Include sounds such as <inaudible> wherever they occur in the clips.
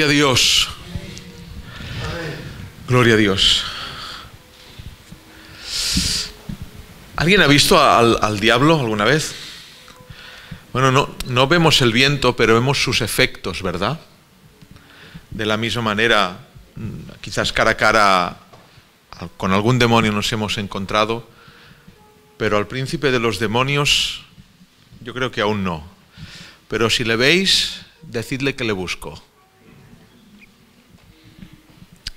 Gloria a Dios. Gloria a Dios. ¿Alguien ha visto al, diablo alguna vez? Bueno, no, no vemos el viento, pero vemos sus efectos, ¿verdad? De la misma manera, mm, quizás cara a cara con algún demonio nos hemos encontrado, pero al príncipe de los demonios yo creo que aún no. Pero si le veis, decidle que le busco.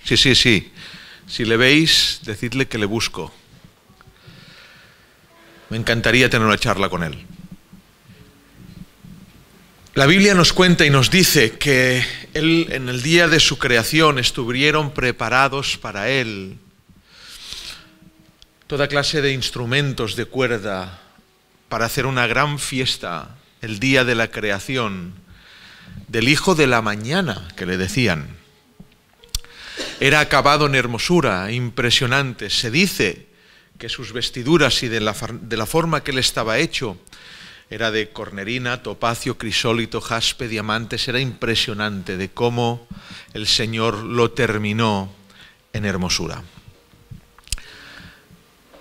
Sí, sí, sí. Si le veis, decidle que le busco. Me encantaría tener una charla con él. La Biblia nos cuenta y nos dice que él, en el día de su creación estuvieron preparados para él toda clase de instrumentos de cuerda para hacer una gran fiesta el día de la creación del Hijo de la Mañana, que le decían. Era acabado en hermosura, impresionante. Se dice que sus vestiduras y de la, de la forma que él estaba hecho era de cornerina, topacio, crisólito, jaspe, diamantes. Era impresionante de cómo el Señor lo terminó en hermosura.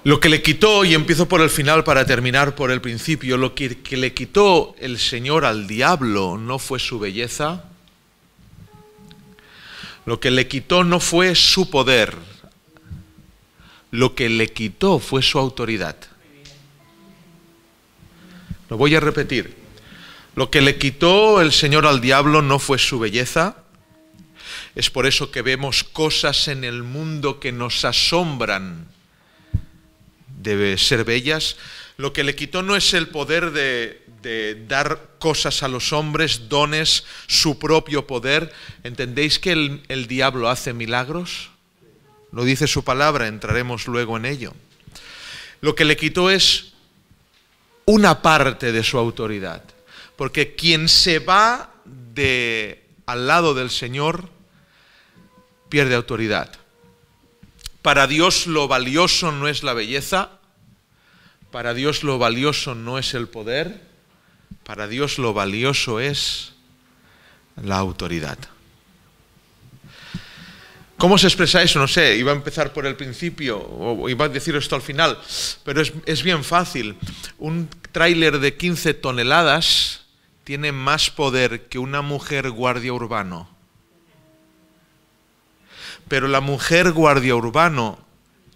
Lo que le quitó, y empiezo por el final para terminar por el principio, lo que, que, le quitó el Señor al diablo no fue su belleza, lo que le quitó no fue su poder, lo que le quitó fue su autoridad. Lo voy a repetir. Lo que le quitó el Señor al diablo no fue su belleza, es por eso que vemos cosas en el mundo que nos asombran debe ser bellas. Lo que le quitó no es el poder de, de, dar cosas a los hombres, dones, su propio poder. ¿Entendéis que el, el diablo hace milagros? Lo dice su palabra, entraremos luego en ello. Lo que le quitó es una parte de su autoridad. Porque quien se va de al lado del Señor pierde autoridad. Para Dios lo valioso no es la belleza, para Dios lo valioso no es el poder, para Dios lo valioso es la autoridad. ¿Cómo se expresa eso? No sé, iba a empezar por el principio o iba a decir esto al final, pero es, es bien fácil. Un tráiler de 15 toneladas tiene más poder que una mujer guardia urbano pero la mujer guardia urbano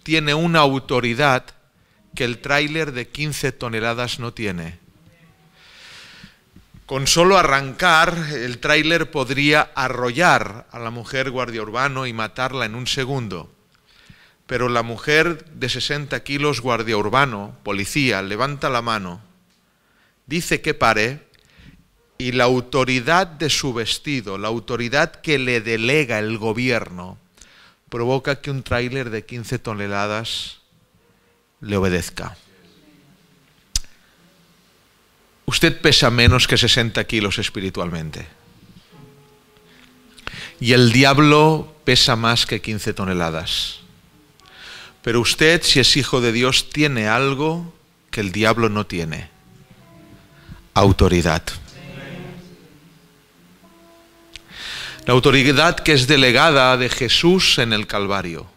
tiene una autoridad que el tráiler de 15 toneladas no tiene. Con solo arrancar, el tráiler podría arrollar a la mujer guardia urbano y matarla en un segundo. Pero la mujer de 60 kilos guardia urbano, policía, levanta la mano, dice que pare y la autoridad de su vestido, la autoridad que le delega el gobierno, provoca que un tráiler de 15 toneladas le obedezca. Usted pesa menos que 60 kilos espiritualmente. Y el diablo pesa más que 15 toneladas. Pero usted, si es hijo de Dios, tiene algo que el diablo no tiene. Autoridad. La autoridad que es delegada de Jesús en el Calvario.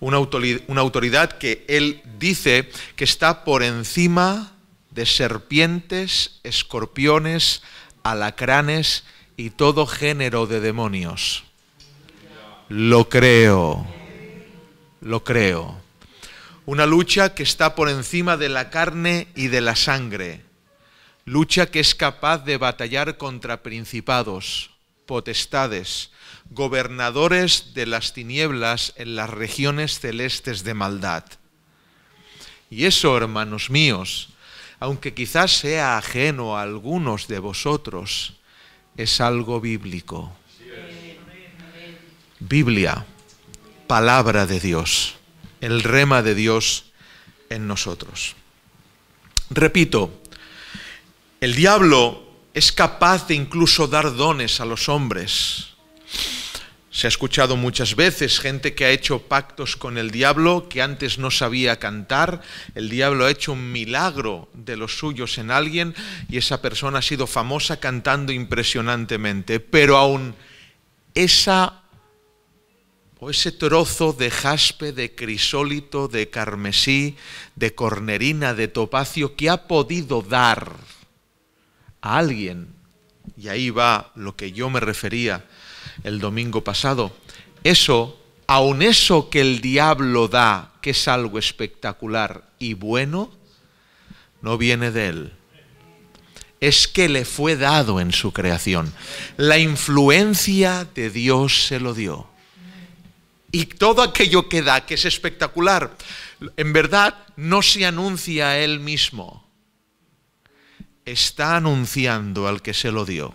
Una autoridad, una autoridad que Él dice que está por encima de serpientes, escorpiones, alacranes y todo género de demonios. Lo creo, lo creo. Una lucha que está por encima de la carne y de la sangre. Lucha que es capaz de batallar contra principados, potestades, gobernadores de las tinieblas en las regiones celestes de maldad. Y eso, hermanos míos, aunque quizás sea ajeno a algunos de vosotros, es algo bíblico. Biblia, palabra de Dios, el rema de Dios en nosotros. Repito, el diablo es capaz de incluso dar dones a los hombres. Se ha escuchado muchas veces gente que ha hecho pactos con el diablo que antes no sabía cantar, el diablo ha hecho un milagro de los suyos en alguien y esa persona ha sido famosa cantando impresionantemente, pero aún esa o ese trozo de jaspe, de crisólito, de carmesí, de cornerina, de topacio que ha podido dar a alguien, y ahí va lo que yo me refería el domingo pasado, eso, aun eso que el diablo da, que es algo espectacular y bueno, no viene de él. Es que le fue dado en su creación. La influencia de Dios se lo dio. Y todo aquello que da, que es espectacular, en verdad no se anuncia a él mismo. Está anunciando al que se lo dio.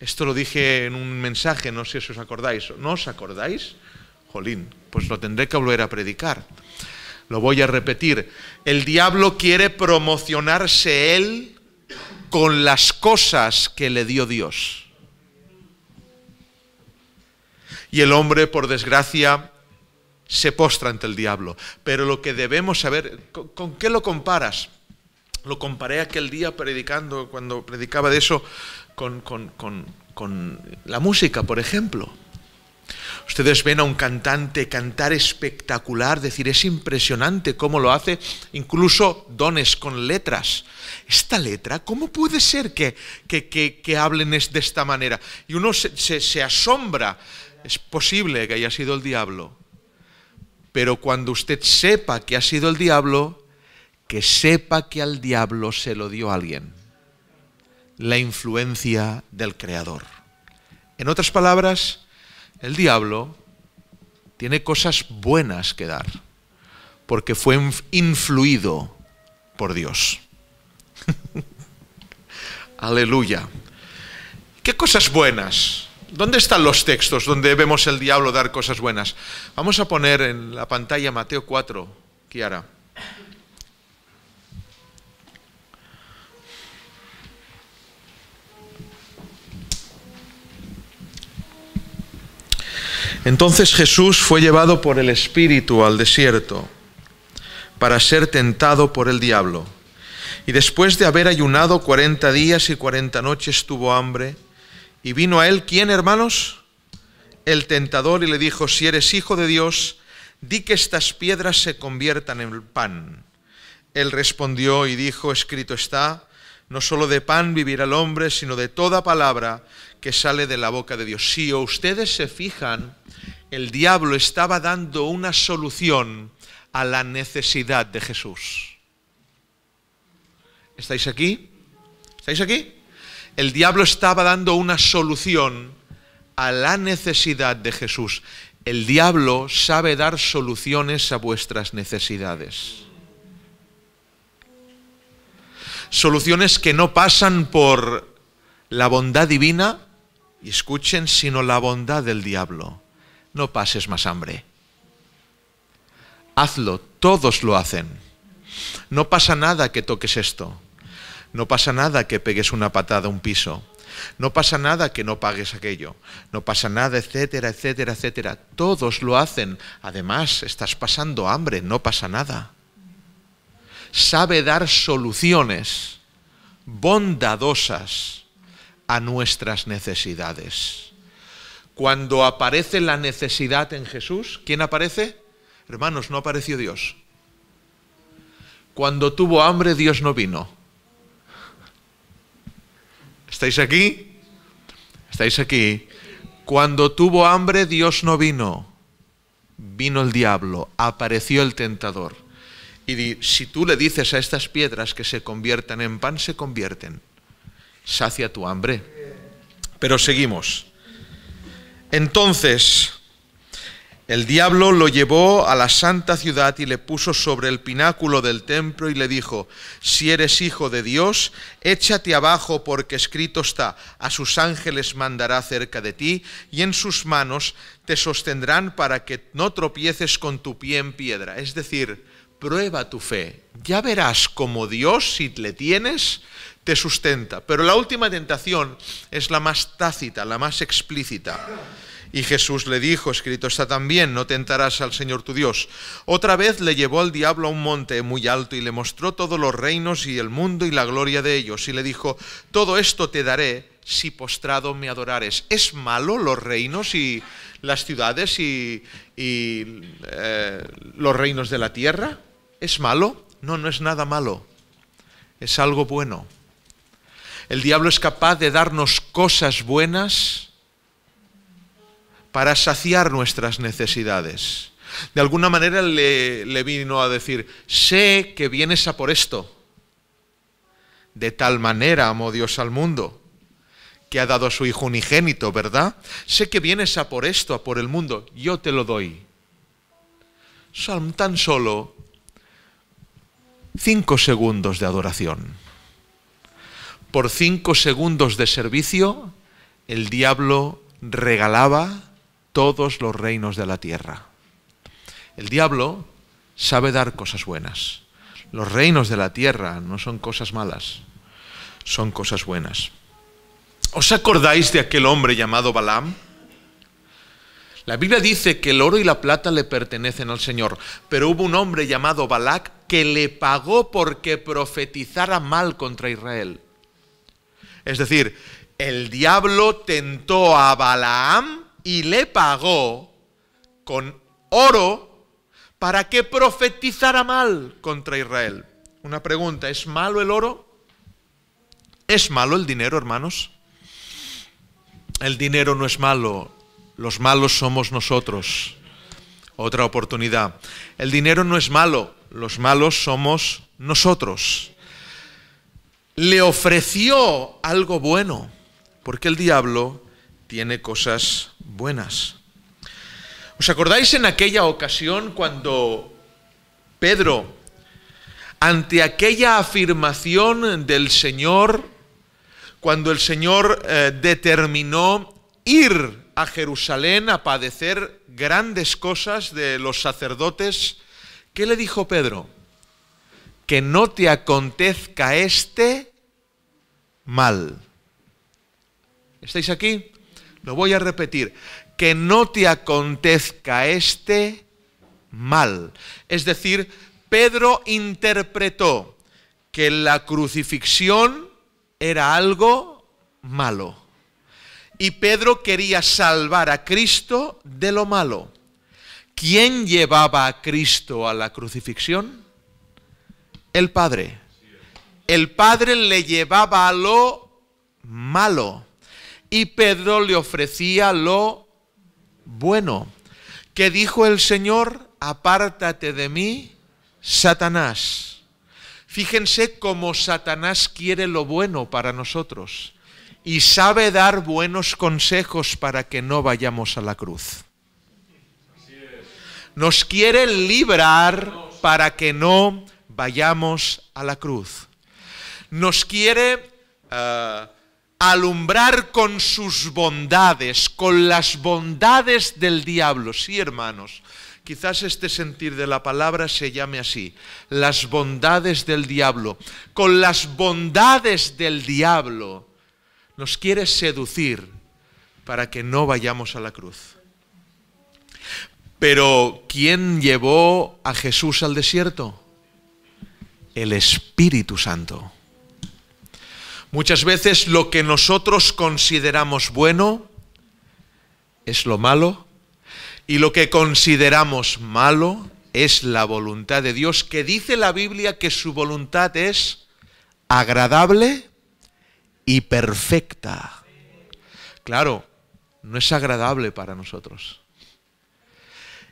Esto lo dije en un mensaje, no sé si os acordáis. ¿No os acordáis? Jolín, pues lo tendré que volver a predicar. Lo voy a repetir. El diablo quiere promocionarse él con las cosas que le dio Dios. Y el hombre, por desgracia, se postra ante el diablo. Pero lo que debemos saber, ¿con, qué lo comparas? Lo comparé aquel día predicando, cuando predicaba de eso, con, con la música, por ejemplo. Ustedes ven a un cantante cantar espectacular, decir, es impresionante cómo lo hace, incluso dones con letras. Esta letra, ¿cómo puede ser que, que, hablen de esta manera? Y uno se, se asombra es posible que haya sido el diablo, pero cuando usted sepa que ha sido el diablo, que sepa que al diablo se lo dio alguien, la influencia del Creador. En otras palabras, el diablo tiene cosas buenas que dar, porque fue influido por Dios. <laughs> Aleluya. ¿Qué cosas buenas? ¿Dónde están los textos donde vemos el diablo dar cosas buenas? Vamos a poner en la pantalla Mateo 4, Kiara. Entonces Jesús fue llevado por el Espíritu al desierto para ser tentado por el diablo. Y después de haber ayunado cuarenta días y cuarenta noches tuvo hambre. Y vino a él, ¿quién, hermanos? El tentador y le dijo, si eres hijo de Dios, di que estas piedras se conviertan en pan. Él respondió y dijo, escrito está, no solo de pan vivirá el hombre, sino de toda palabra que sale de la boca de Dios. Si ustedes se fijan, el diablo estaba dando una solución a la necesidad de Jesús. ¿Estáis aquí? ¿Estáis aquí? el diablo estaba dando una solución a la necesidad de Jesús. El diablo sabe dar soluciones a vuestras necesidades. Soluciones que no pasan por la bondad divina, y escuchen, sino la bondad del diablo. No pases más hambre. Hazlo, todos lo hacen. No pasa nada que toques esto. No pasa nada que pegues una patada a un piso. No pasa nada que no pagues aquello. No pasa nada, etcétera, etcétera, etcétera. Todos lo hacen. Además, estás pasando hambre, no pasa nada. Sabe dar soluciones bondadosas a nuestras necesidades. Cuando aparece la necesidad en Jesús, ¿quién aparece? Hermanos, no apareció Dios. Cuando tuvo hambre, Dios no vino. ¿Estáis aquí? ¿Estáis aquí? Cuando tuvo hambre, Dios no vino. Vino el diablo, apareció el tentador. Y si tú le dices a estas piedras que se conviertan en pan, se convierten. Sacia tu hambre. Pero seguimos. Entonces, el diablo lo llevó a la santa ciudad y le puso sobre el pináculo del templo y le dijo, si eres hijo de Dios, échate abajo porque escrito está, a sus ángeles mandará cerca de ti y en sus manos te sostendrán para que no tropieces con tu pie en piedra. Es decir, prueba tu fe. Ya verás cómo Dios, si le tienes, te sustenta. Pero la última tentación es la más tácita, la más explícita. Y Jesús le dijo, escrito está también, no tentarás al Señor tu Dios. Otra vez le llevó el diablo a un monte muy alto y le mostró todos los reinos y el mundo y la gloria de ellos. Y le dijo, todo esto te daré si postrado me adorares. ¿Es malo los reinos y las ciudades y, eh, los reinos de la tierra? ¿Es malo? No, no es nada malo. Es algo bueno. El diablo es capaz de darnos cosas buenas para saciar nuestras necesidades. De alguna manera le, vino a decir, sé que vienes a por esto. De tal manera amó Dios al mundo, que ha dado a su Hijo unigénito, ¿verdad? Sé que vienes a por esto, a por el mundo, yo te lo doy. Son tan solo cinco segundos de adoración por cinco segundos de servicio, el diablo regalaba todos los reinos de la tierra. El diablo sabe dar cosas buenas. Los reinos de la tierra no son cosas malas, son cosas buenas. ¿Os acordáis de aquel hombre llamado Balaam? La Biblia dice que el oro y la plata le pertenecen al Señor, pero hubo un hombre llamado Balac que le pagó porque profetizara mal contra Israel. Es decir, el diablo tentó a Balaam y le pagó con oro para que profetizara mal contra Israel. Una pregunta, ¿es malo el oro? ¿Es malo el dinero, hermanos? El dinero no es malo, los malos somos nosotros. Otra oportunidad. El dinero no es malo, los malos somos nosotros le ofreció algo bueno, porque el diablo tiene cosas buenas. ¿Os acordáis en aquella ocasión cuando Pedro, ante aquella afirmación del Señor, cuando el Señor eh, determinó ir a Jerusalén a padecer grandes cosas de los sacerdotes, ¿qué le dijo Pedro? Que no te acontezca este mal. ¿Estáis aquí? Lo voy a repetir. Que no te acontezca este mal. Es decir, Pedro interpretó que la crucifixión era algo malo. Y Pedro quería salvar a Cristo de lo malo. ¿Quién llevaba a Cristo a la crucifixión? El Padre el padre le llevaba a lo malo y Pedro le ofrecía lo bueno. ¿Qué dijo el Señor? Apártate de mí, Satanás. Fíjense cómo Satanás quiere lo bueno para nosotros y sabe dar buenos consejos para que no vayamos a la cruz. Nos quiere librar para que no vayamos a la cruz nos quiere eh, alumbrar con sus bondades, con las bondades del diablo. Sí, hermanos, quizás este sentir de la palabra se llame así, las bondades del diablo. Con las bondades del diablo nos quiere seducir para que no vayamos a la cruz. Pero ¿quién llevó a Jesús al desierto? El Espíritu Santo. Muchas veces lo que nosotros consideramos bueno es lo malo y lo que consideramos malo es la voluntad de Dios, que dice la Biblia que su voluntad es agradable y perfecta. Claro, no es agradable para nosotros.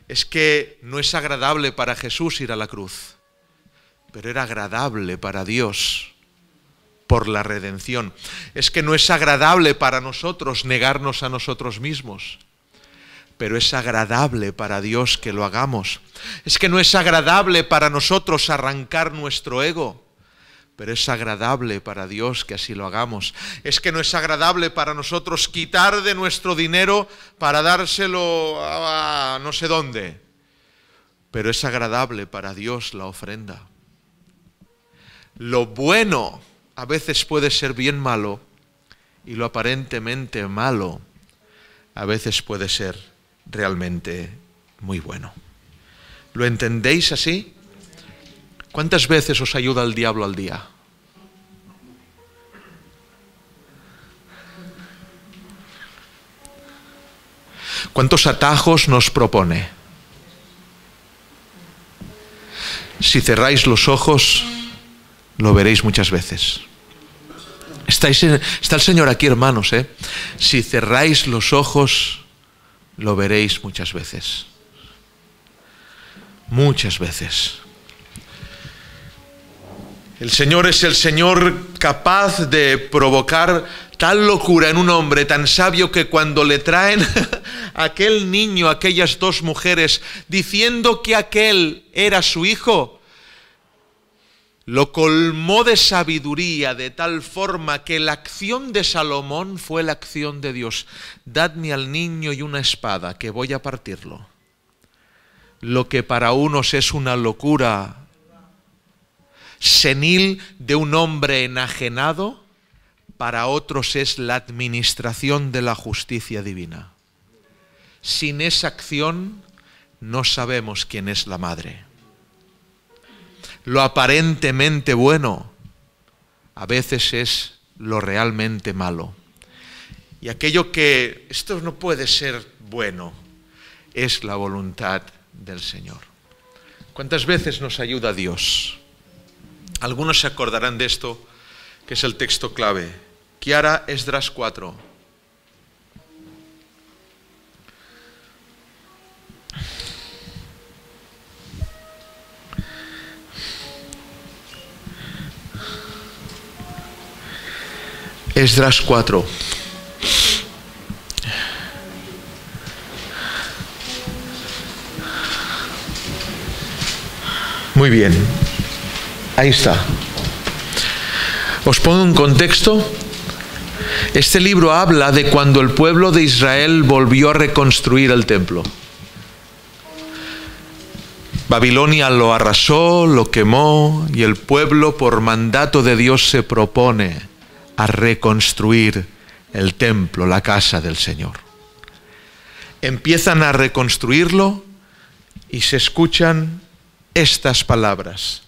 Es que no es agradable para Jesús ir a la cruz, pero era agradable para Dios por la redención. Es que no es agradable para nosotros negarnos a nosotros mismos, pero es agradable para Dios que lo hagamos. Es que no es agradable para nosotros arrancar nuestro ego, pero es agradable para Dios que así lo hagamos. Es que no es agradable para nosotros quitar de nuestro dinero para dárselo a no sé dónde, pero es agradable para Dios la ofrenda. Lo bueno a veces puede ser bien malo y lo aparentemente malo a veces puede ser realmente muy bueno. ¿Lo entendéis así? ¿Cuántas veces os ayuda el diablo al día? ¿Cuántos atajos nos propone? Si cerráis los ojos, lo veréis muchas veces está el Señor aquí, hermanos. ¿eh? Si cerráis los ojos, lo veréis muchas veces. Muchas veces. El Señor es el Señor capaz de provocar tal locura en un hombre tan sabio que cuando le traen a <laughs> aquel niño, aquellas dos mujeres, diciendo que aquel era su hijo, lo colmó de sabiduría de tal forma que la acción de Salomón fue la acción de Dios. Dadme al niño y una espada, que voy a partirlo. Lo que para unos es una locura senil de un hombre enajenado, para otros es la administración de la justicia divina. Sin esa acción no sabemos quién es la madre. Lo aparentemente bueno a veces es lo realmente malo. Y aquello que esto no puede ser bueno es la voluntad del Señor. ¿Cuántas veces nos ayuda Dios? Algunos se acordarán de esto, que es el texto clave. Kiara Esdras 4. Esdras 4. Muy bien. Ahí está. Os pongo un contexto este libro habla de cuando el pueblo de Israel volvió a reconstruir el templo. Babilonia lo arrasó, lo quemó y el pueblo por mandato de Dios se propone a reconstruir el templo, la casa del Señor. Empiezan a reconstruirlo y se escuchan estas palabras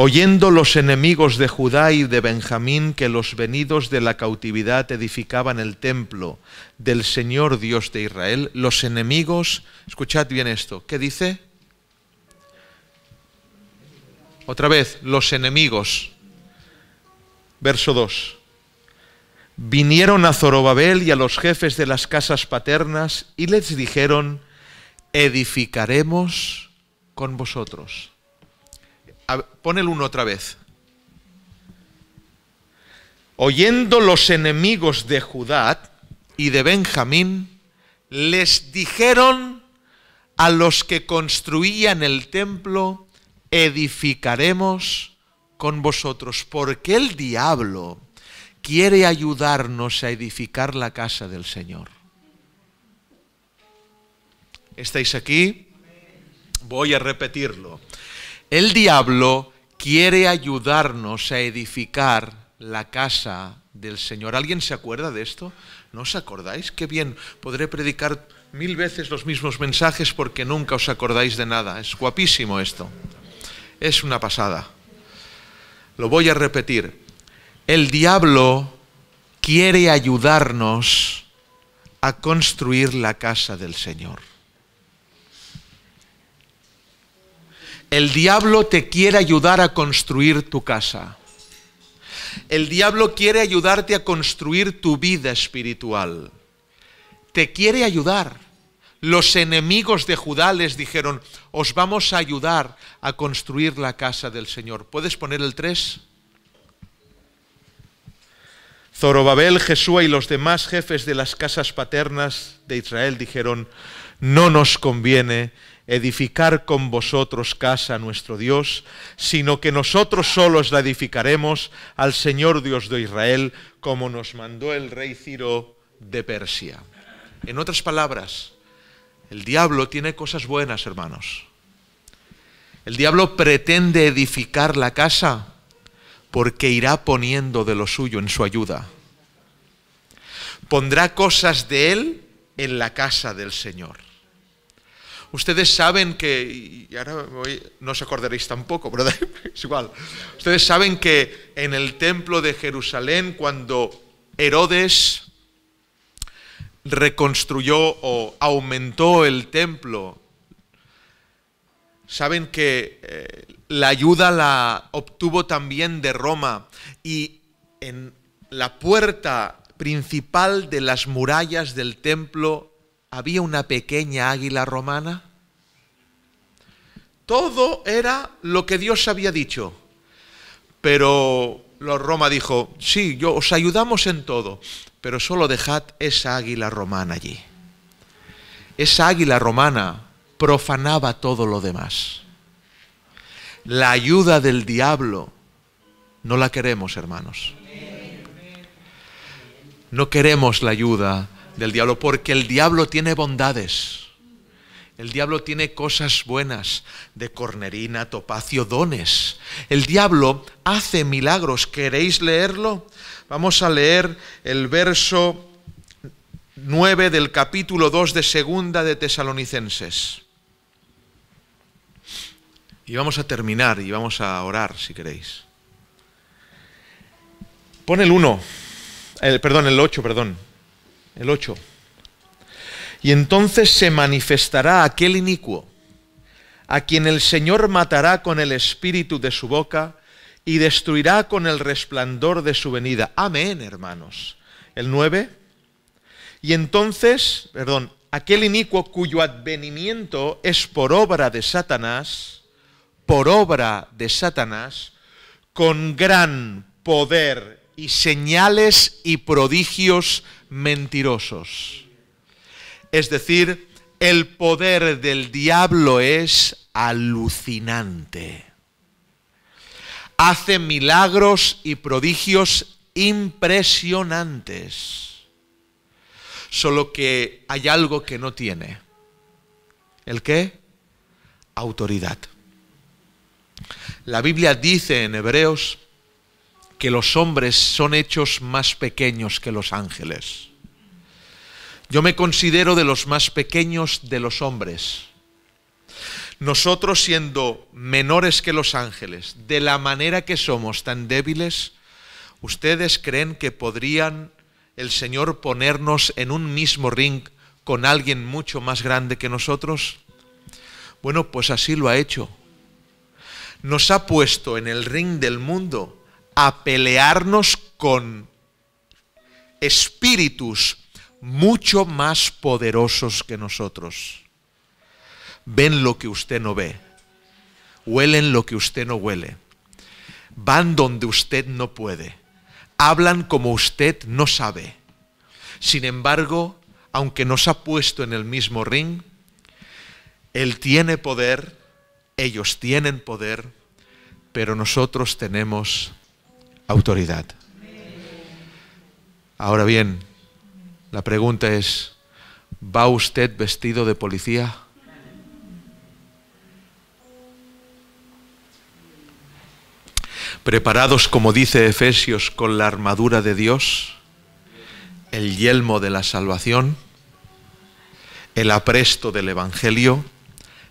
oyendo los enemigos de Judá y de Benjamín que los venidos de la cautividad edificaban el templo del Señor Dios de Israel, los enemigos, escuchad bien esto, ¿qué dice? Otra vez, los enemigos. Verso 2. Vinieron a Zorobabel y a los jefes de las casas paternas y les dijeron, edificaremos con vosotros pon el uno otra vez. Oyendo los enemigos de Judá y de Benjamín, les dijeron a los que construían el templo, edificaremos con vosotros, porque el diablo quiere ayudarnos a edificar la casa del Señor. ¿Estáis aquí? Voy a repetirlo. El diablo quiere ayudarnos a edificar la casa del Señor. ¿Alguien se acuerda de esto? ¿No os acordáis? Qué bien, podré predicar mil veces los mismos mensajes porque nunca os acordáis de nada. Es guapísimo esto. Es una pasada. Lo voy a repetir. El diablo quiere ayudarnos a construir la casa del Señor. El diablo te quiere ayudar a construir tu casa. El diablo quiere ayudarte a construir tu vida espiritual. Te quiere ayudar. Los enemigos de Judá les dijeron, os vamos a ayudar a construir la casa del Señor. ¿Puedes poner el 3? Zorobabel, Jesúa y los demás jefes de las casas paternas de Israel dijeron, no nos conviene edificar con vosotros casa a nuestro Dios, sino que nosotros solos la edificaremos al Señor Dios de Israel, como nos mandó el rey Ciro de Persia. En otras palabras, el diablo tiene cosas buenas, hermanos. El diablo pretende edificar la casa porque irá poniendo de lo suyo en su ayuda. Pondrá cosas de él en la casa del Señor. Ustedes saben que, y ahora no os acordaréis tampoco, pero <laughs> es igual. Ustedes saben que en el templo de Jerusalén, cuando Herodes reconstruyó o aumentó el templo. Saben que eh, la ayuda la obtuvo también de Roma y en la puerta principal de las murallas del templo había una pequeña águila romana. Todo era lo que Dios había dicho. Pero Roma dijo, sí, yo os ayudamos en todo, pero solo dejad esa águila romana allí. Esa águila romana profanaba todo lo demás. La ayuda del diablo no la queremos, hermanos. No queremos la ayuda del diablo porque el diablo tiene bondades. El diablo tiene cosas buenas de cornerina, topacio, dones. El diablo hace milagros. ¿Queréis leerlo? Vamos a leer el verso 9 del capítulo 2 de Segunda de Tesalonicenses. Y vamos a terminar y vamos a orar si queréis. Pon el 1, perdón, el 8, perdón. El 8. Y entonces se manifestará aquel inicuo, a quien el Señor matará con el espíritu de su boca y destruirá con el resplandor de su venida. Amén, hermanos. El 9. Y entonces, perdón, aquel inicuo cuyo advenimiento es por obra de Satanás, por obra de Satanás, con gran poder y señales y prodigios mentirosos es decir, el poder del diablo es alucinante. Hace milagros y prodigios impresionantes. Solo que hay algo que no tiene. ¿El qué? Autoridad. La Biblia dice en Hebreos que los hombres son hechos más pequeños que los ángeles. Yo me considero de los más pequeños de los hombres. Nosotros siendo menores que los ángeles, de la manera que somos tan débiles, ¿ustedes creen que podrían el Señor ponernos en un mismo ring con alguien mucho más grande que nosotros? Bueno, pues así lo ha hecho. Nos ha puesto en el ring del mundo a pelearnos con espíritus mucho más poderosos que nosotros. Ven lo que usted no ve, huelen lo que usted no huele, van donde usted no puede, hablan como usted no sabe. Sin embargo, aunque nos ha puesto en el mismo ring, Él tiene poder, ellos tienen poder, pero nosotros tenemos autoridad. Ahora bien, la pregunta es, ¿va usted vestido de policía? Preparados, como dice Efesios, con la armadura de Dios, el yelmo de la salvación, el apresto del Evangelio,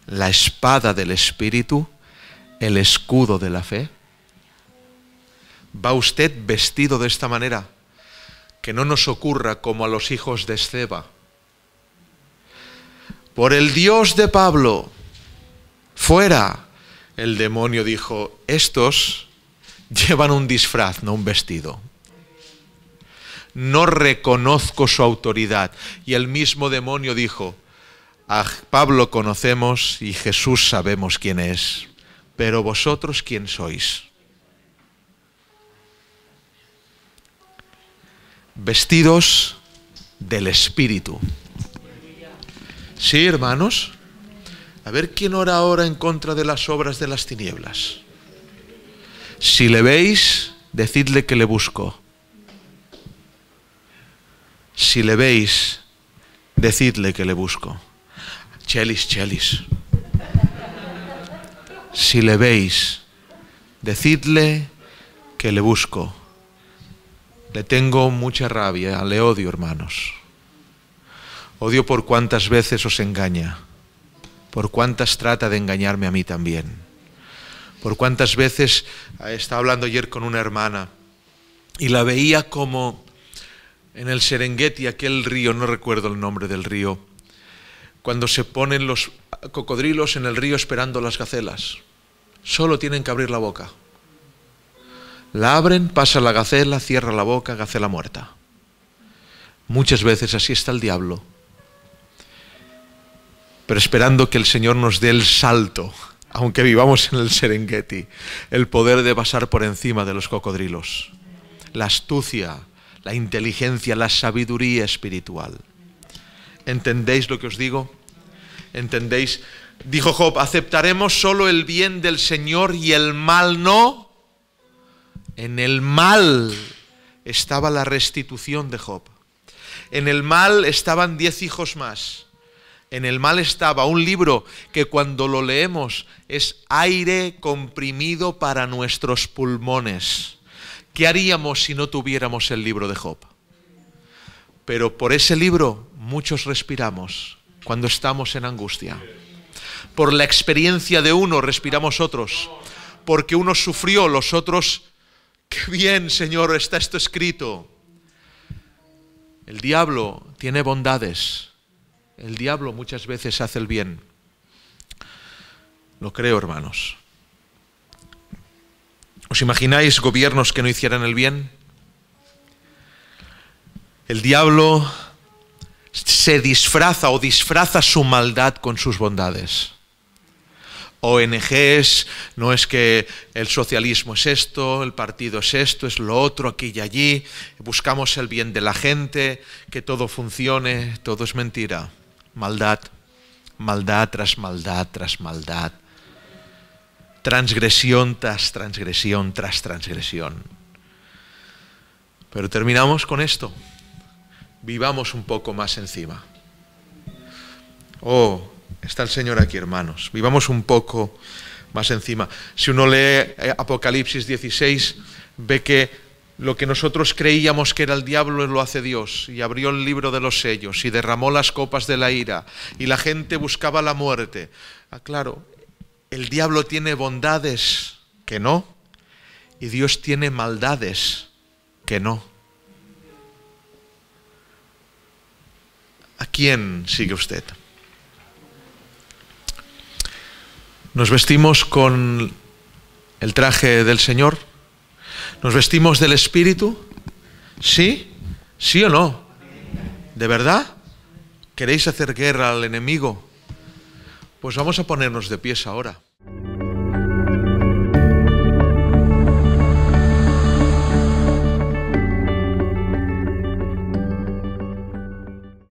la espada del Espíritu, el escudo de la fe. ¿Va usted vestido de esta manera? que no nos ocurra como a los hijos de Esceba. Por el Dios de Pablo, fuera. El demonio dijo, estos llevan un disfraz, no un vestido. No reconozco su autoridad. Y el mismo demonio dijo, a Pablo conocemos y Jesús sabemos quién es, pero vosotros quién sois. vestidos del Espíritu. Sí, hermanos. A ver quién ora ahora en contra de las obras de las tinieblas. Si le veis, decidle que le busco. Si le veis, decidle que le busco. Chelis, chelis. Si le veis, decidle que le busco. Le tengo mucha rabia, le odio, hermanos. Odio por cuántas veces os engaña, por cuántas trata de engañarme a mí también, por cuántas veces estaba hablando ayer con una hermana y la veía como en el Serengeti, aquel río, no recuerdo el nombre del río, cuando se ponen los cocodrilos en el río esperando las gacelas. Solo tienen que abrir la boca. La abren, pasa la gacela, cierra la boca, gacela muerta. Muchas veces así está el diablo. Pero esperando que el Señor nos dé el salto, aunque vivamos en el Serengeti, el poder de pasar por encima de los cocodrilos. La astucia, la inteligencia, la sabiduría espiritual. ¿Entendéis lo que os digo? ¿Entendéis? Dijo Job, ¿aceptaremos solo el bien del Señor y el mal no? En el mal estaba la restitución de Job. En el mal estaban diez hijos más. En el mal estaba un libro que cuando lo leemos es aire comprimido para nuestros pulmones. ¿Qué haríamos si no tuviéramos el libro de Job? Pero por ese libro muchos respiramos cuando estamos en angustia. Por la experiencia de uno respiramos otros. Porque uno sufrió, los otros, qué bien Señor, está esto escrito. El diablo tiene bondades. El diablo muchas veces hace el bien. Lo creo, hermanos. ¿Os imagináis gobiernos que no hicieran el bien? El diablo se disfraza o disfraza su maldad con sus bondades. ONGs, no es que el socialismo es esto, el partido es esto, es lo otro, aquí y allí, buscamos el bien de la gente, que todo funcione, todo es mentira. Maldad, maldad tras maldad tras maldad. Transgresión tras transgresión tras transgresión. Pero terminamos con esto. Vivamos un poco más encima. Oh, Está el Señor aquí, hermanos. Vivamos un poco más encima. Si uno lee eh, Apocalipsis 16, ve que lo que nosotros creíamos que era el diablo lo hace Dios y abrió el libro de los sellos y derramó las copas de la ira y la gente buscaba la muerte. Ah, claro, el diablo tiene bondades que no y Dios tiene maldades que no. ¿A quién sigue usted? Nos vestimos con el traje del Señor. Nos vestimos del Espíritu. ¿Sí? ¿Sí o no? ¿De verdad? ¿Queréis hacer guerra al enemigo? Pues vamos a ponernos de pies ahora.